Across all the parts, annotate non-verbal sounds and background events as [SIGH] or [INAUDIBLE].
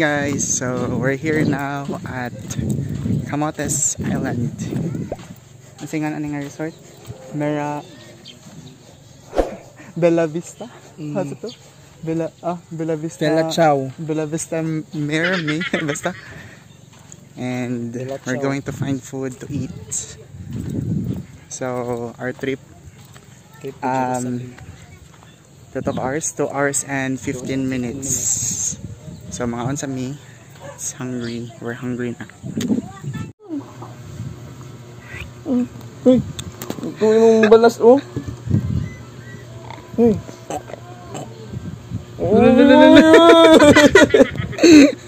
guys, so we're here now at Camotes Island. Kasi nga ano nga resort? Mera [LAUGHS] Bella Vista? Mm. Ano to? Bella, ah, Bella Vista. Bella Ciao. Bella Vista may, [LAUGHS] basta. And we're going to find food to eat. So, our trip Um, took hours, 2 hours and 15 minutes. So mga on sa me, it's hungry. We're hungry na. Uy! Ito yung balas, oh. Uy! Oh, [LAUGHS]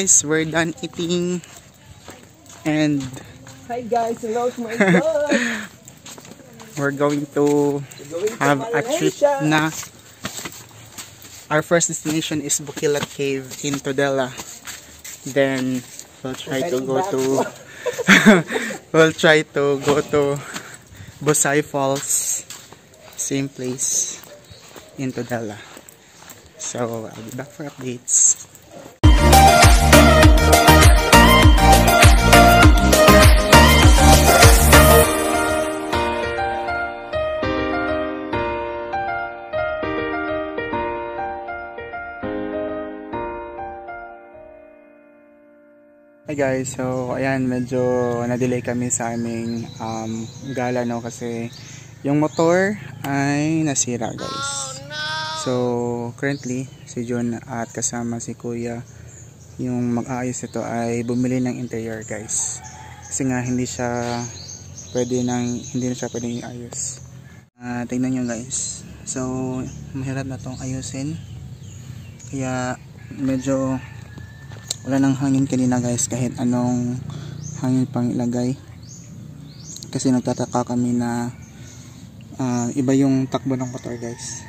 guys, we're done eating. And Hi guys, hello to my [LAUGHS] vlog. we're going to Going to have a trip na. Our first destination is Bukilat Cave in Todela then [LAUGHS] [LAUGHS] we'll try to go to we'll try to go to Busay Falls. Same place in Todela so I'll be back for updates guys, so ayan medyo na-delay kami sa aming um, gala no kasi yung motor ay nasira guys. So currently si John at kasama si Kuya yung mag-aayos ito ay bumili ng interior guys. Kasi nga hindi siya pwede nang hindi na siya pwedeng iayos. Ah, tingnan nyo guys. So mahirap na tong ayusin. Kaya medyo wala nang hangin kanina guys kahit anong hangin pang ilagay. Kasi nagtataka kami na ah, iba yung takbo ng motor guys.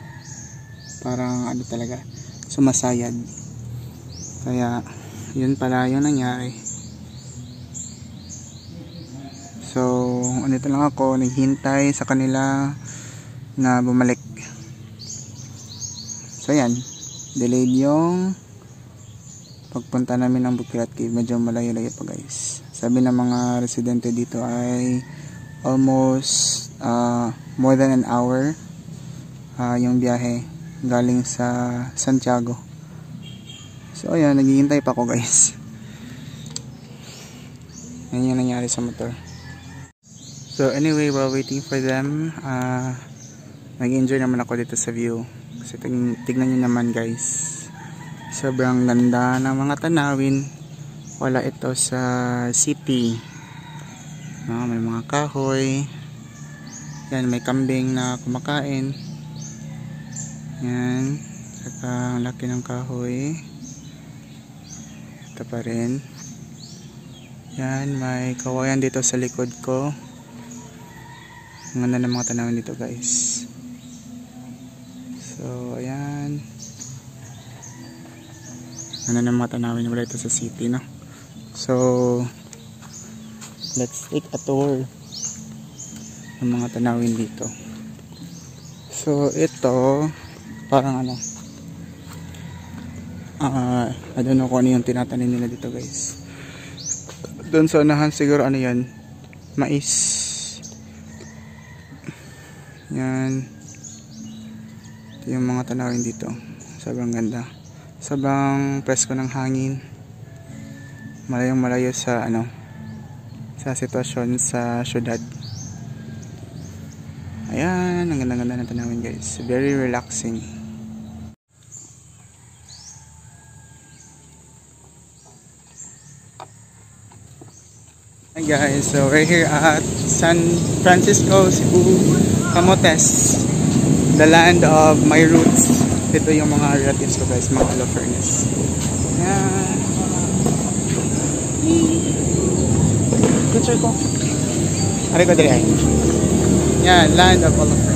Parang ano talaga sumasayad. Kaya yun pala yung nangyari. So andito lang ako naghintay sa kanila na bumalik. So yan. Delayed yung pagpunta namin ng Bukirat Cave medyo malayo-layo pa guys. Sabi ng mga residente dito ay almost uh, more than an hour uh, yung biyahe galing sa Santiago. So ayan naghihintay pa ako guys. Yan yung nangyari sa motor. So anyway while waiting for them uh, nag-enjoy naman ako dito sa view. Kasi tignan nyo naman guys sobrang ganda ng mga tanawin. Wala ito sa city. No, may mga kahoy. Yan may kambing na kumakain. Yan saka ang laki ng kahoy. Ito pa rin. Yan may kawayan dito sa likod ko. Ang ganda ng mga tanawin dito guys. So ayan ano na mga tanawin wala ito sa city no? So let's take a tour ng mga tanawin dito. So ito parang ano ah I don't know kung ano yung tinatanim nila dito guys. Doon sa unahan siguro ano yan? Mais. Yan. Ito yung mga tanawin dito. Sobrang ganda sobrang presko ng hangin. Malayong malayo sa ano sa sitwasyon sa syudad. Ayan ang ganda ganda ng tanawin guys. Very relaxing. Hi guys, so we're here at San Francisco, Cebu, Camotes the land of my roots ito yung mga relatives ko guys mga alo furnace yan Picture ko. Ari ko dali ay. Yan, land of all of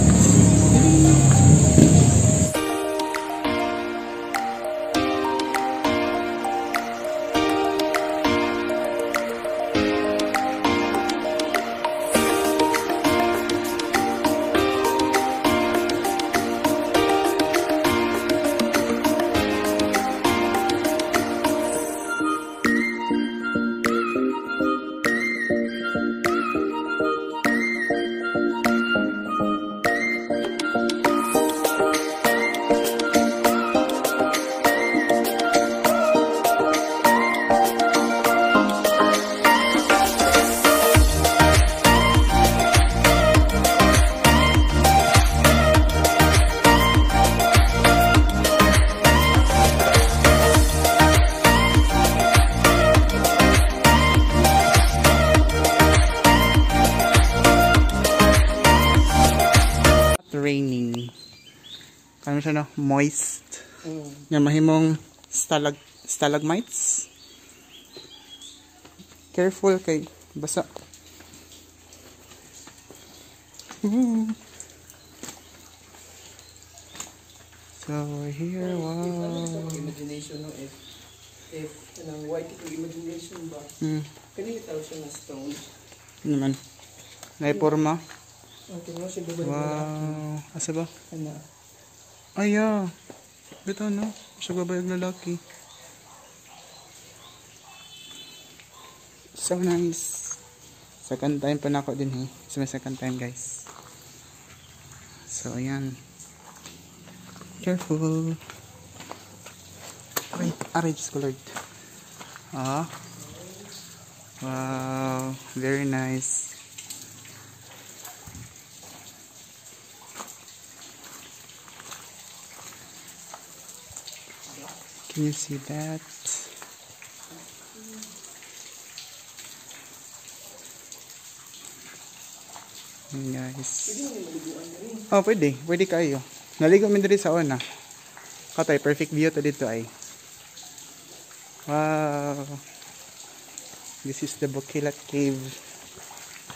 No? Moist. Mm. Nga mahimong stalag stalagmites. Careful kay basa. Woo. So we're here, wow. Imagination no if if kanang white ito imagination ba? Hmm, Kani tawag siya na stone. ano naman. Naiporma. Okay, mo siya. Wow. Asa ba? Ana. Ay, yeah. Bito, no? Siya babayag lalaki. So nice. Second time pa na ako din eh. My second time guys. So ayan. Careful. Aray, aray, Diyos ko. Ah. Wow. Very nice. Can you see that? Ayan, guys. Oh, pwede. Pwede kayo. Naligo mi diri sa una. Katay, perfect view to dito ay. Wow. This is the Bukilat Cave.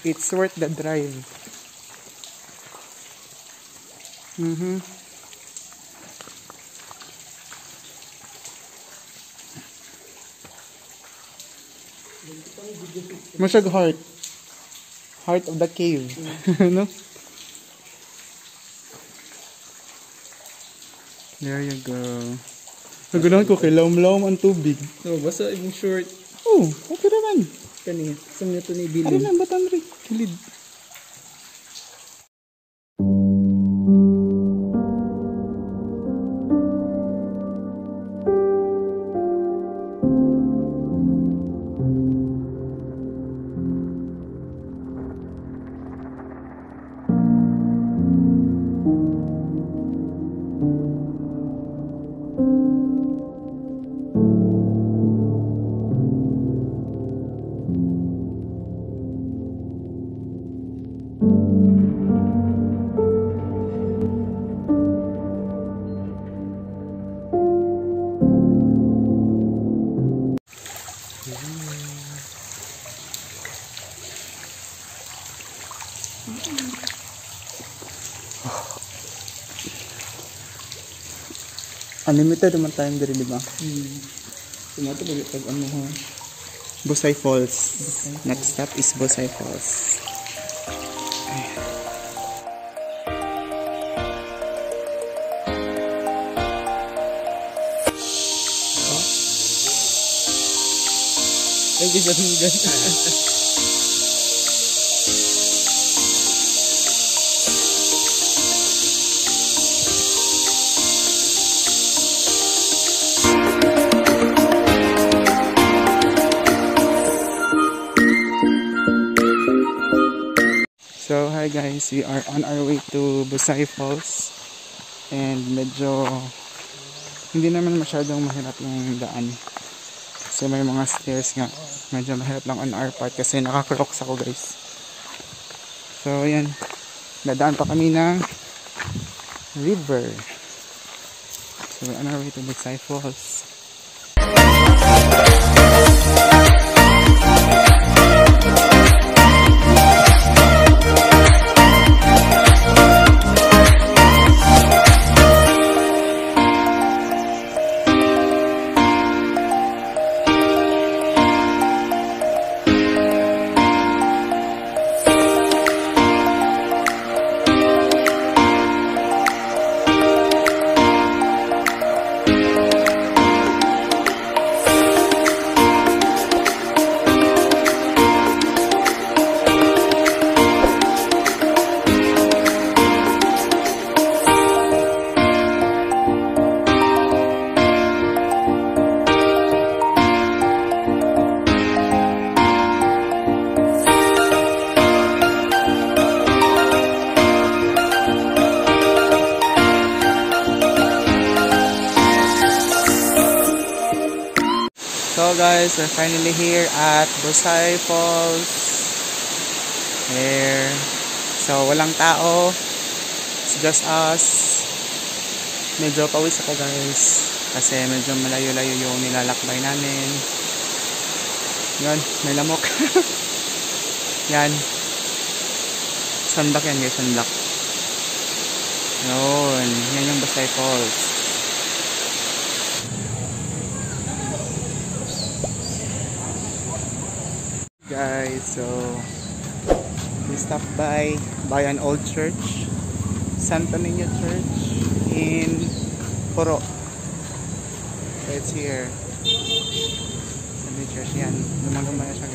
It's worth the drive. Mhm. Masag heart. Heart of the cave. [LAUGHS] no? There you go. Naganahan ko kay lawm-lawm ang tubig. So, basta yung short Oh, okay naman. kani. Sa niyo to ni Ano Billy. lang, batang rin. Kilid. Unlimited naman time diri, di ba? Hmm. Sumato ba pag ano ha? Busay Falls. Next stop is Busay Falls. Ay, di ba [LAUGHS] So, hi guys, we are on our way to Busay Falls. And medyo hindi naman masyadong mahirap yung daan. Kasi may mga stairs nga. Medyo mahirap lang on our part kasi nakakroks ako guys. So, yan. Dadaan pa kami ng river. So, we're on our way to Busay Falls. Guys, we're finally here at Busay Falls. Here. So walang tao. It's just us. Medyo pawis ako guys. Kasi medyo malayo-layo yung nilalakbay namin. Yan, may lamok. [LAUGHS] yan. Sunblock yan guys, sunblock. Yun, yan yung Busay Falls. So we stopped by by an old church Santo Niño Church in Puro so it's here Santo Church yan. Lumagama na siya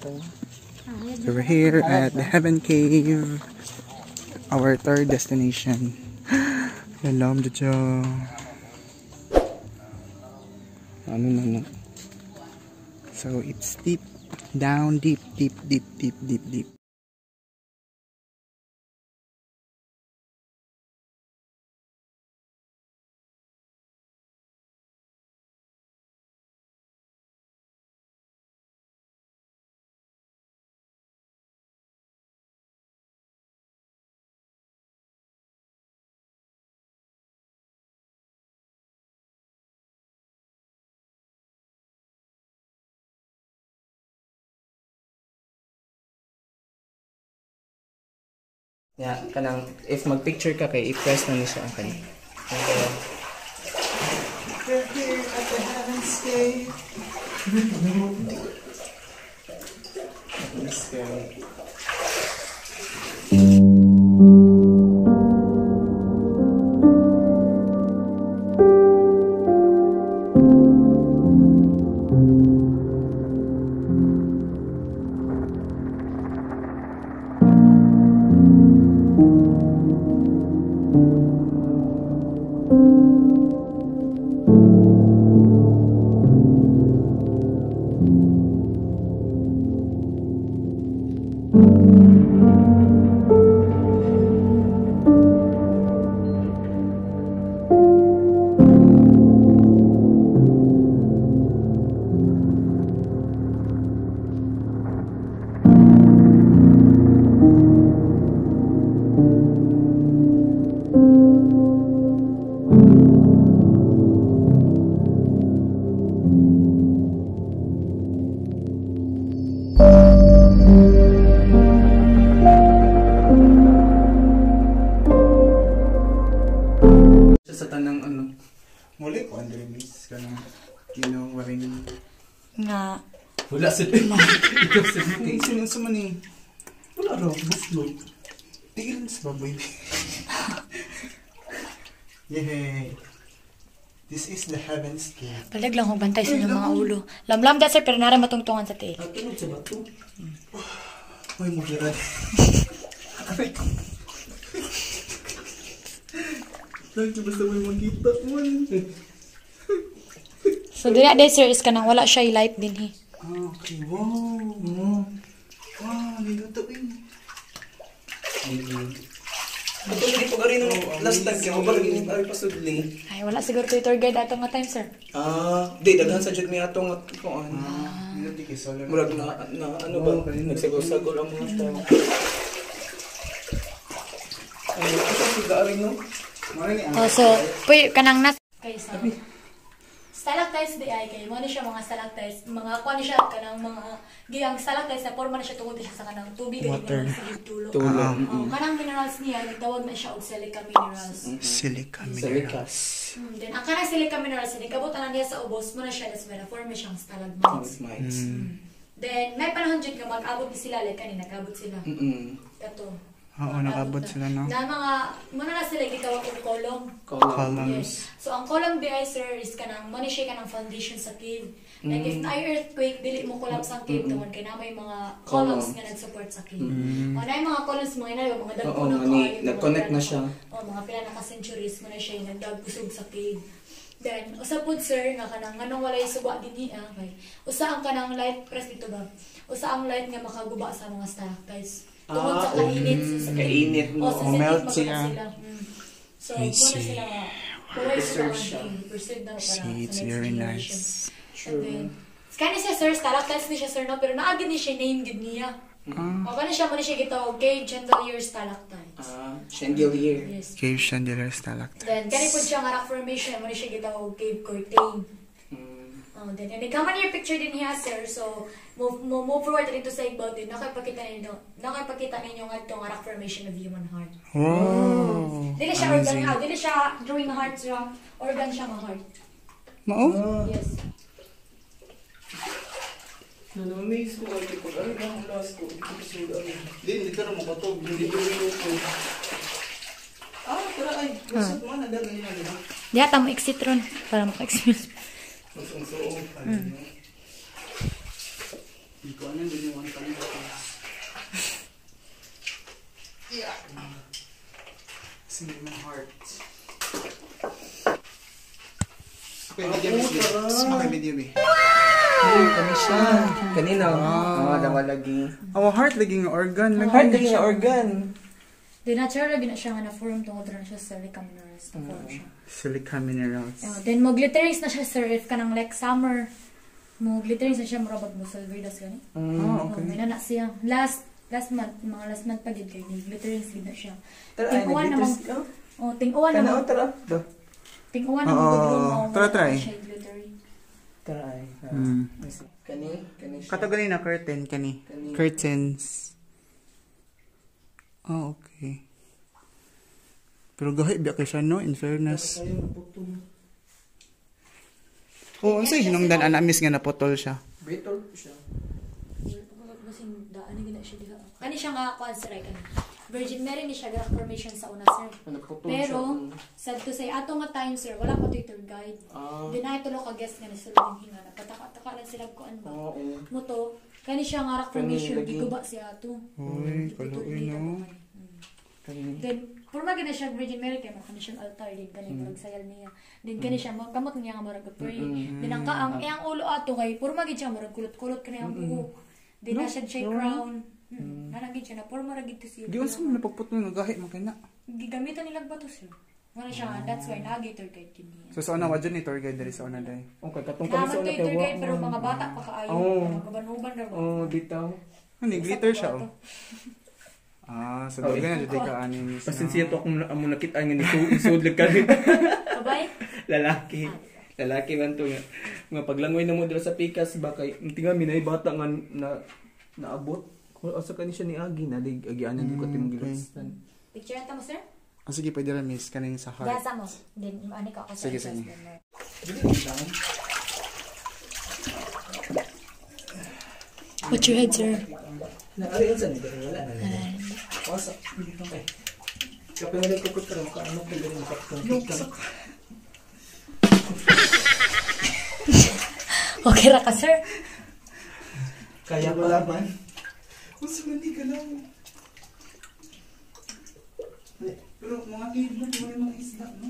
So we're here at the Heaven Cave, our third destination. [GASPS] Hello, Jojo. Ano na. So it's deep, down deep, deep, deep, deep, deep, deep. Yeah, kanang if mag-picture ka kay i-press na ni siya ang kani. Okay. We're here at the Yay! This is the Heaven's Cave. Balag lang kung bantay sa inyong mga ulo. Lamlam da sir, pero nara matungtungan sa tail. Natulog sa bato. Uy, mugiran. Lagi basta may makita mo. So, dira day sir is kanang wala siya light din he. Ah, okay, wow. Wow, niluto eh. Ito hindi pa rin nung last time kaya mabalag ini ay pasudli. Ay, wala siguro to tour guide ato nga time sir. Ah, di daghan sa jud mi atong kuan. Ah. Murag na, na ano ba, nagsagol-sagol ang mga tao. Ay, ito si Gary, no? Oh, so, puy, kanang nas... Kay sa... Stalactites di ay kay mo ni siya mga stalactites mga kuan ni siya kanang mga giyang stalactites na forma na siya tungod siya sa kanang tubig Water. sa tulo. Tulong. Oh, kanang minerals niya nagtawag na siya og silica minerals. Silica mineral. Salikas. Hmm, then ang kanang silica minerals ni kabutan niya sa ubos mo na siya das na form siyang stalagmites. Mites. Mm. Then may panahon jud nga mag-abot ni sila like kanina nag-abot sila. Mm-mm. Kato. Oo, nakabot sila, no? Na mga, muna na sila gitawag og kolong. Columns. Yes. So ang column BI sir is kanang mo ni siya kanang foundation sa cave. Like if na earthquake dili mo collapse ang cave tungod kay na may mga columns nga nag-support sa cave. O na yung mga columns mga ina mga dagko na mga nag-connect na siya. Oh, mga pila na ka centuries mo na siya yung nagdagkusog sa cave. Then, usa pod sir nga kanang nganong walay suba dinhi ah kay usa ang kanang light press dito ba. Usa ang light nga makaguba sa mga stalactites. Tungod sa Ah, kainit mm, sa kainit, no? Oh, sa Oh, melt siya. sila. Mm. So, I see. sila Preserve ang siya. para See, it's very nice. And then, kaya siya sir, stalactites ni siya sir no, pero naagin ni siya name gid niya. Ah, O kani siya mo ni siya gitawag cave chandelier stalactites. Ah, chandelier. Yes. cave chandelier stalactite. Then, kani po siya nga rock formation, mo ni siya gitawag cave curtain. Mm. Oh, then, and ikaw man yung picture din niya, sir. So, move, move, move forward dito sa about din. Nakipakita ninyo, nakipakita ninyo nga itong rock formation of human heart. Wow! Dili siya organ nga, dili siya drawing heart siya. Organ siya nga heart. Mao? Yes. Na-amaze ko ay pag ano na ang last ko. Hindi ko kasunod ano. Hindi, hindi ka na makatog. Hindi ko rin. Ah, tara ay. Nasot mo na dahil ganyan na. Di ata mo exit ron para maka-experience. Ang suong. Hindi ko ano, hindi naman kami. Sing my heart. Okay, video mo. Okay, video mo. Ay, kami siya. Kanina. Ah, dawa lagi. Our heart laging organ. Lagi. Heart organ. Di natural na siya nga na-form tungod rin siya sa silicon minerals. Na-form siya. Silica minerals. Uh, then, mo glitterings na siya, sir. If ka ng like summer, mo glitterings na siya, marabag mo silver dust gani. Mm. Oh, okay. may nana siya. Last, last month, mga last month pa gid kay ni glitterings gid na siya. Tara ay, Tinguan ka. Oh, ting-uwan Kana naman. tara. Do. Ting-uwan Oo, naman good room. Oh, tara, try. na siya. Tara ay. Nice. Kani, kani siya. Ganina curtain kani. Kani. Curtains. Oh, okay. Pero gahi biya kay siya no in fairness. Na. Oo, oh, unsay hinungdan ana miss nga naputol siya. Better siya. Basing daan ni gina siya diha. Kani siya nga kuan sir ay kani. Virgin Mary ni siya ga formation sa una sir. Naputol Pero, sad to say, ato nga time sir, wala pa tour guide. Ah. Di na ito ka guest nga nasulod yung hinga. Napataka-taka lang sila kuan ba. Oo. Moto, kani siya nga formation, lagi. di ko ba siya ato. Uy, kaluoy no. Kani. Then, purma gina siya Virgin Mary kay makani siyang altar din kani murag sayal niya. Then kani siya mo kamot niya nga murag pray. Mm. Then ang kaang iyang ulo ato kay purma gid siya murag kulot-kulot kani ang buhok. Then na siya siya crown. Hmm. Nanagid siya na gid to siya. Di unsa man napagputol nga gahi man kana. Gigamitan nilang bato siya. Wala siya, that's why nagator guide kid niya. So sa una wa dyan ni tour guide diri sa una day. Okay, katong kami sa una tour guide pero mga bata pa kaayo. Oo. Mga kabanuban ra ba? Oh, bitaw. Ano, glitter siya oh. [LAUGHS] Ah, so Oh, di ka na dito ka ani miss. Pasinsiya to akong amo nakita nga ni isud ka Kabay? lalaki. Lalaki man to nga. Nga paglangoy na mo dira sa pikas ba kay tinga minay bata nga na naabot. Kung asa ka ni siya ni Agi na dig agianan mm, ko timong okay. gilastan. Picture ta mo sir? Ah, sige, pwede ra miss kaning sa heart. Gasa mo. Then ani ka ako sa Sige, sige. Put your head, sir. Wala wala ano. Okay ra ka, sir? Kaya wala man. Unsa man di ka lang. Pero mga mo yung mga isda, no?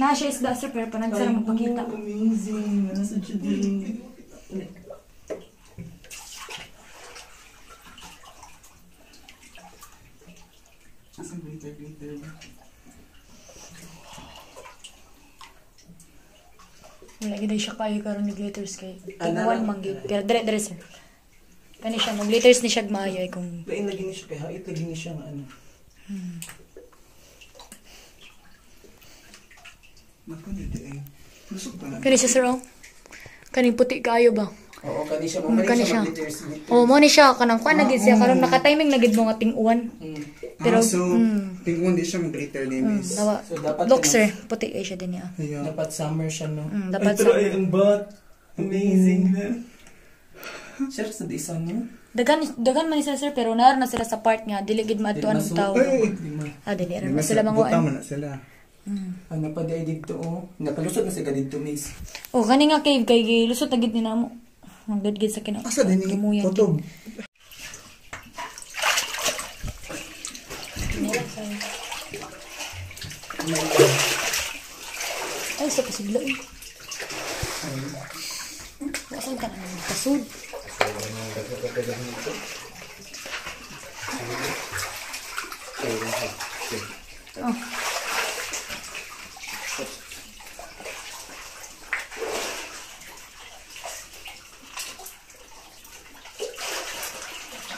Na siya isda, sir, pero panagsara magpakita. Amazing. Nasa siya din. Asa glitter, glitter. Wala gid siya kayo karon ni glitters kay. Ah, Tingwan na- man gyud. Pero dire dire sir. Kani siya mo glitters ni siya maayo ay kung Lain lagi ni siya kay hait lagi ni siya nga ano. Naku, hindi eh. Lusog pa. Kani siya sir oh. Kaning puti kayo ba? Oo, kani siya Mm, kani siya. Oh, mo ni siya kanang kuan na gid siya karon naka-timing na gid mo nga ting-uwan. Mm. Pero ah, so, mm, tingkong di siya mag-glitter ni mm, miss. dawa. So dapat Look sir, puti ay siya din niya. Yeah. Dapat summer siya no. Mm, dapat ay, pero summer. ay, ang bat. Amazing na. Sir, sa isa niyo. Dagan dagan man ni sila sir pero naroon na sila sa part nga dili gid maadtuan tao. Eh, Ah dili ra sila Buta manguan. man na sila. Ano pa di ay dito oh. Nakalusot na siya dito miss. Oh kani nga cave kay gilusot na gid ni namo. Ang gid gid sa kina. Asa din ni kutob? Ay, sa pasigla eh. Wasan ka na ng kasud. Oh.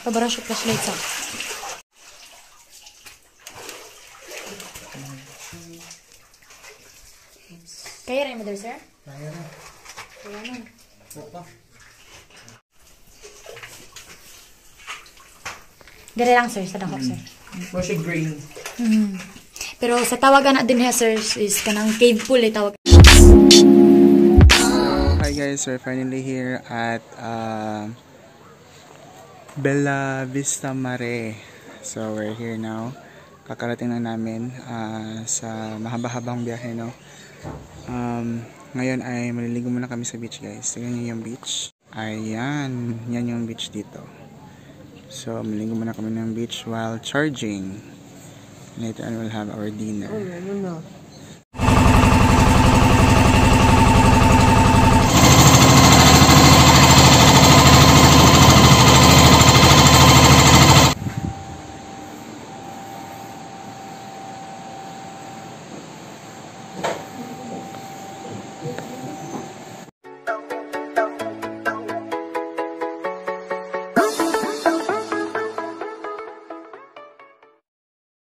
Siya flashlight sa. Kaya rin mo there, sir? Kaya na. Kaya nun. Opa. Dire lang, sir. Sa dako, sir. Mo siya green. Mm. Pero sa tawagan na din niya, sir, is kanang cave pool, eh, tawag. Hi guys, we're finally here at uh, Bella Vista Mare. So we're here now. Kakarating lang namin uh, sa mahaba-habang biyahe, no? Um, ngayon ay maliligo muna kami sa beach, guys. Tingnan niyo yung beach. Ayan, yan yung beach dito. So, maliligo muna kami ng beach while charging. Later on, we'll have our dinner. ano na.